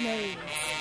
nose.